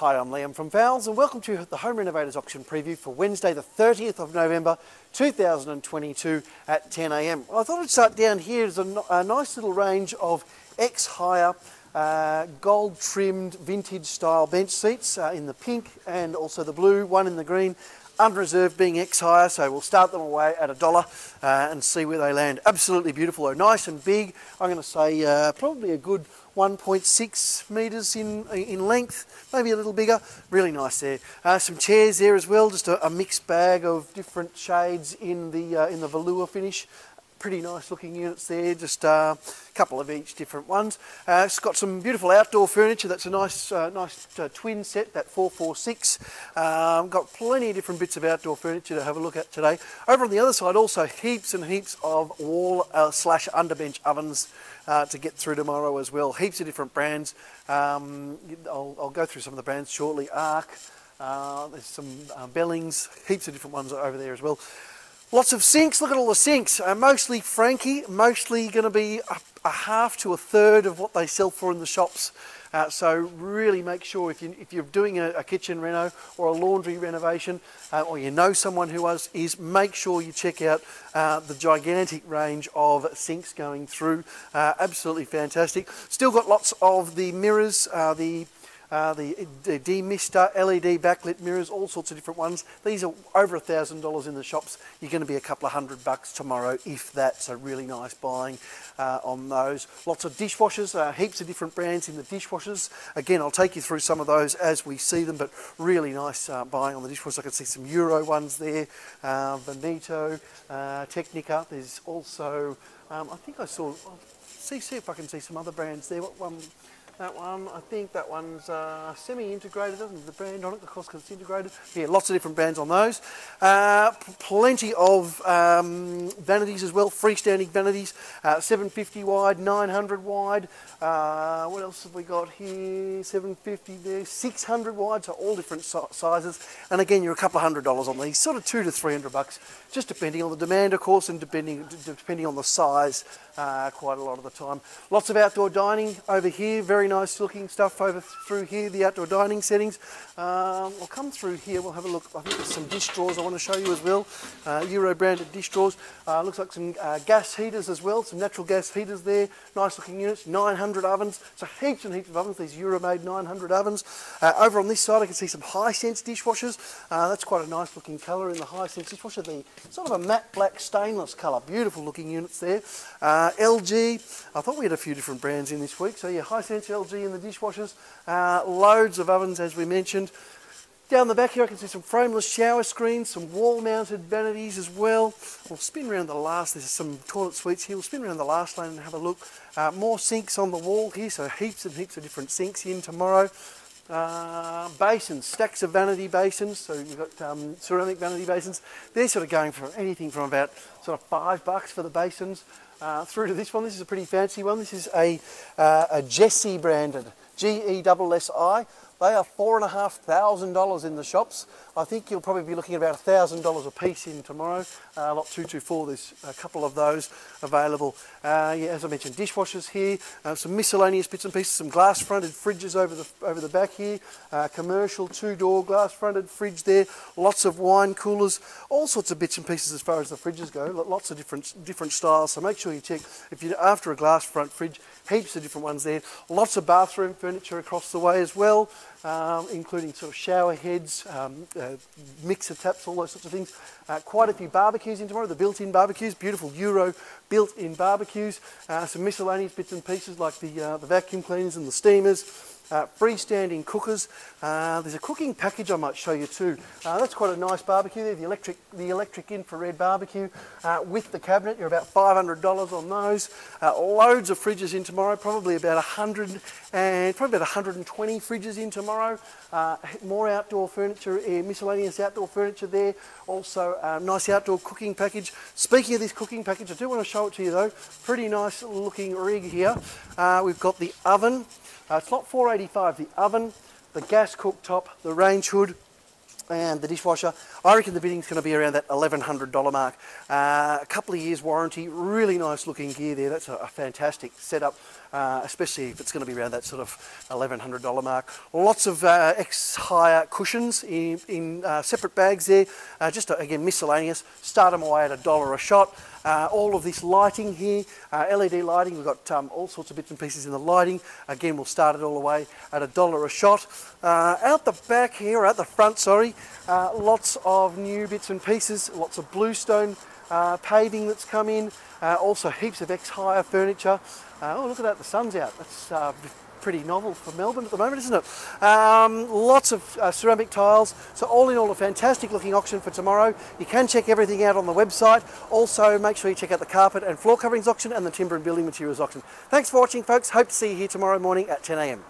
Hi, I'm Liam from Fowles and welcome to the Home Renovators Auction Preview for Wednesday the 30th of November 2022 at 10am. Well, I thought I'd start down here as a, a nice little range of ex-hire uh, gold trimmed vintage style bench seats uh, in the pink and also the blue, one in the green, unreserved being ex-hire, so we'll start them away at a dollar uh, and see where they land. Absolutely beautiful though, nice and big. I'm going to say uh, probably a good 1.6 metres in, in length, maybe a little bigger. Really nice there. Uh, some chairs there as well, just a, a mixed bag of different shades in the, uh, in the velour finish pretty nice looking units there, just uh, a couple of each different ones. Uh, it's got some beautiful outdoor furniture, that's a nice uh, nice uh, twin set, that 446. Um, got plenty of different bits of outdoor furniture to have a look at today. Over on the other side also heaps and heaps of wall uh, slash underbench ovens uh, to get through tomorrow as well. Heaps of different brands. Um, I'll, I'll, go through some of the brands shortly. Ark, there's some Bellings, heaps of different ones over there as well. Lots of sinks, look at all the sinks. Uh, mostly Franke, mostly going to be a, a, half to a third of what they sell for in the shops. Uh, so really make sure if, you, if you're doing a, a kitchen reno or a laundry renovation uh, or you know someone who was, is make sure you check out uh, the gigantic range of sinks going through. Uh, absolutely fantastic. Still got lots of the mirrors, uh, the uh, the, the demister LED backlit mirrors, all sorts of different ones. These are over a thousand dollars in the shops. You're going to be a couple of hundred bucks tomorrow, if that's a really nice buying uh, on those. Lots of dishwashers, uh, heaps of different brands in the dishwashers. Again, I'll take you through some of those as we see them, but really nice uh, buying on the dishwashers. I can see some Euro ones there, uh, Veneto, uh, Technica. There's also, um, I think I saw, see, see if I can see some other brands there. What one? That one, I think that one's uh, semi-integrated, doesn't? The brand on it, of course, because it's integrated. Yeah, lots of different brands on those. Uh, plenty of um, vanities as well, freestanding vanities, uh, 750 wide, 900 wide. Uh, what else have we got here? 750 there, 600 wide, so all different si sizes. And again, you're a couple of hundred dollars on these, sort of two to 300 bucks, just depending on the demand, of course, and depending, depending on the size uh, quite a lot of the time. Lots of outdoor dining over here, very nice looking stuff over through here, the outdoor dining settings. Um, I'll come through here, we'll have a look. I think there's some dish drawers I want to show you as well. Uh, Euro branded dish drawers. Uh, looks like some uh, gas heaters as well, some natural gas heaters there. Nice looking units, 900 ovens. So heaps and heaps of ovens, these Euro made 900 ovens. Uh, over on this side I can see some Hisense dishwashers. Uh, that's quite a nice looking colour in the Hisense dishwasher. The sort of a matte black stainless colour. Beautiful looking units there. Uh, LG, I thought we had a few different brands in this week. So yeah, Hisense LG in the dishwashers. loads of ovens as we mentioned. Down the back here I can see some frameless shower screens, some wall mounted vanities as well. We'll spin around the last, there's some toilet suites here, we'll spin around the last lane and have a look. Uh, more sinks on the wall here, so heaps and heaps of different sinks in tomorrow. Uh, basins, stacks of vanity basins, so you've got um, ceramic vanity basins. They're sort of going for anything from about sort of five bucks for the basins uh, through to this one. This is a pretty fancy one. This is a, uh, a Gessi branded, G-E-S-S-I. They are four and a half thousand dollars in the shops. I think you'll probably be looking at about a thousand dollars a piece in tomorrow. Uh, lot 224, there's a couple of those available. Uh, yeah, as I mentioned, dishwashers here, uh, some miscellaneous bits and pieces, some glass fronted fridges over the, over the back here, uh, commercial two door glass fronted fridge there, lots of wine coolers, all sorts of bits and pieces as far as the fridges go, lots of different, different styles. So make sure you check if you're after a glass front fridge, heaps of different ones there. Lots of bathroom furniture across the way as well, um, including sort of shower heads, um, uh, mixer taps, all those sorts of things. Uh, quite a few barbecues in tomorrow, the built-in barbecues, beautiful Euro built-in barbecues. Uh, some miscellaneous bits and pieces like the, uh, the vacuum cleaners and the steamers. Uh, freestanding cookers. Uh, there's a cooking package I might show you too. Uh, that's quite a nice barbecue there, the electric, the electric infrared barbecue uh, with the cabinet. You're about $500 on those. Uh, loads of fridges in tomorrow, probably about 100 and probably about 120 fridges in tomorrow. Uh, more outdoor furniture, miscellaneous outdoor furniture there. Also, a nice outdoor cooking package. Speaking of this cooking package, I do want to show it to you though. Pretty nice looking rig here. we've got the oven. Uh, it's not 485, the oven, the gas cooktop, the range hood, and the dishwasher. I reckon the bidding's going to be around that $1,100 mark. Uh, a couple of years warranty, really nice looking gear there. That's a, a fantastic setup. Uh, especially if it's going to be around that sort of $1,100 mark. Lots of uh, X-Hire cushions in, in uh, separate bags there, uh, just uh, again miscellaneous. Start them away at a dollar a shot. All of this lighting here, LED lighting, we've got um, all sorts of bits and pieces in the lighting. Again, we'll start it all the way at a dollar a shot. Out the back here, or out the front, sorry, lots of new bits and pieces, lots of bluestone uh, paving that's come in, uh, also heaps of X-Hire furniture. oh, look at that, the sun's out. That's pretty novel for Melbourne at the moment, isn't it? Um, lots of uh, ceramic tiles. So all in all, a fantastic looking auction for tomorrow. You can check everything out on the website. Also, make sure you check out the carpet and floor coverings auction and the timber and building materials auction. Thanks for watching, folks. Hope to see you here tomorrow morning at 10 a.m.